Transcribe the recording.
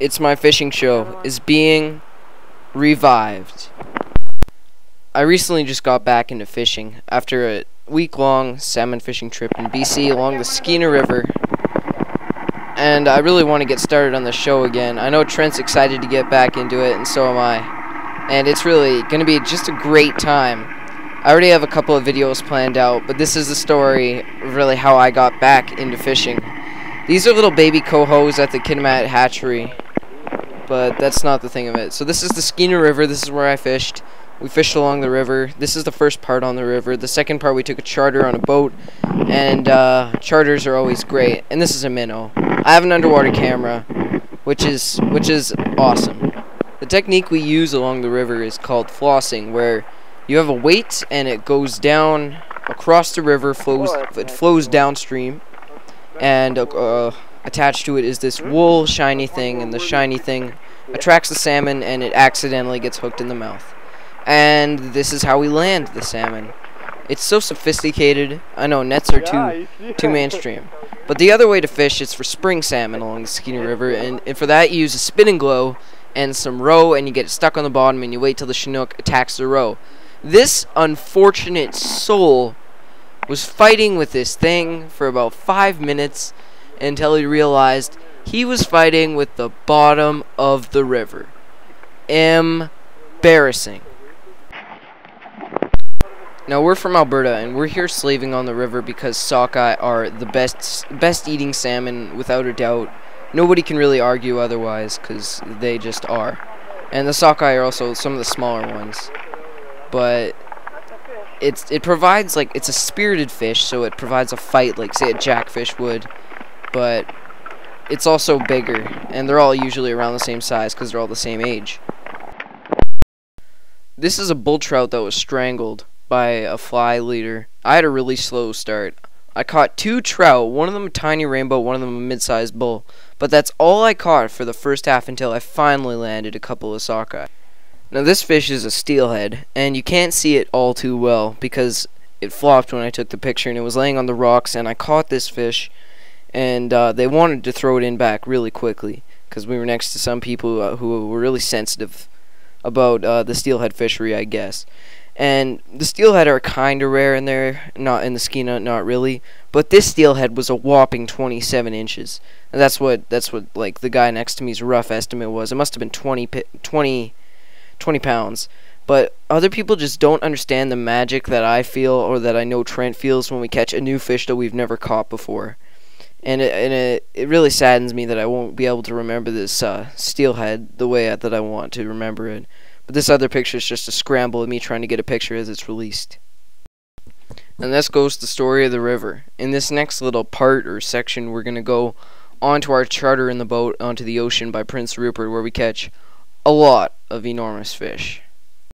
It's My Fishing Show is being revived. I recently just got back into fishing after a week long salmon fishing trip in BC along the Skeena River. And I really want to get started on the show again. I know Trent's excited to get back into it, and so am I. And it's really going to be just a great time. I already have a couple of videos planned out, but this is the story of really how I got back into fishing. These are little baby cohos at the Kitimat hatchery, but that's not the thing of it. So this is the Skeena River. This is where I fished. We fished along the river. This is the first part on the river. The second part we took a charter on a boat, and uh, charters are always great. And this is a minnow. I have an underwater camera, which is which is awesome. The technique we use along the river is called flossing, where you have a weight and it goes down across the river, flows it flows downstream, and uh, attached to it is this wool shiny thing, and the shiny thing attracts the salmon, and it accidentally gets hooked in the mouth. And this is how we land the salmon. It's so sophisticated. I know nets are too too mainstream. But the other way to fish is for spring salmon along the Skeena River, and, and for that you use a Spin-N-Glo and some roe, and you get it stuck on the bottom, and you wait till the chinook attacks the roe. This unfortunate soul was fighting with this thing for about five minutes until he realized he was fighting with the bottom of the river. Embarrassing. Now we're from Alberta and we're here slaving on the river because sockeye are the best best eating salmon without a doubt. Nobody can really argue otherwise cuz they just are. And the sockeye are also some of the smaller ones. But it's it provides like it's a spirited fish, so it provides a fight like say a jackfish would. But it's also bigger and they're all usually around the same size cuz they're all the same age. This is a bull trout that was strangled by a fly leader. I had a really slow start. I caught two trout, one of them a tiny rainbow, one of them a mid-sized bull. But that's all I caught for the first half until I finally landed a couple of sockeye. Now this fish is a steelhead, and you can't see it all too well because it flopped when I took the picture and it was laying on the rocks and I caught this fish and uh, they wanted to throw it in back really quickly because we were next to some people uh, who were really sensitive about uh, the steelhead fishery, I guess. And the steelhead are kind of rare in there, not in the Skeena, not really. But this steelhead was a whopping 27 inches. And that's what that's what like the guy next to me's rough estimate was. It must have been 20 20 20 pounds. But other people just don't understand the magic that I feel or that I know Trent feels when we catch a new fish that we've never caught before. And it, and it, it really saddens me that I won't be able to remember this uh, steelhead the way that I want to remember it. But this other picture is just a scramble of me trying to get a picture as it's released. And this goes the story of the river. In this next little part or section, we're going to go onto our charter in the boat onto the ocean by Prince Rupert where we catch a lot of enormous fish.